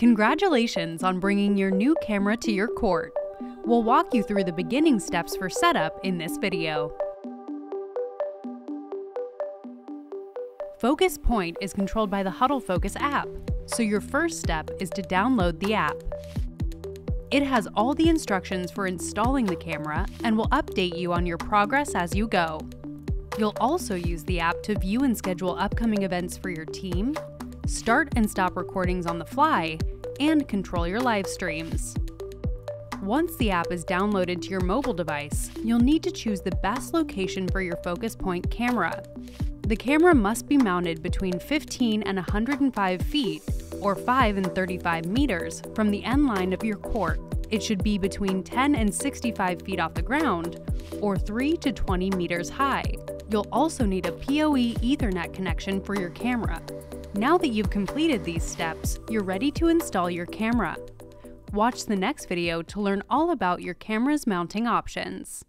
Congratulations on bringing your new camera to your court. We'll walk you through the beginning steps for setup in this video. Focus Point is controlled by the Hudl Focus app, so your first step is to download the app. It has all the instructions for installing the camera and will update you on your progress as you go. You'll also use the app to view and schedule upcoming events for your team, start and stop recordings on the fly, and control your live streams. Once the app is downloaded to your mobile device, you'll need to choose the best location for your Focus Point camera. The camera must be mounted between 15 and 105 feet, or 5 and 35 meters, from the end line of your court. It should be between 10 and 65 feet off the ground, or 3 to 20 meters high. You'll also need a PoE Ethernet connection for your camera. Now that you've completed these steps, you're ready to install your camera. Watch the next video to learn all about your camera's mounting options.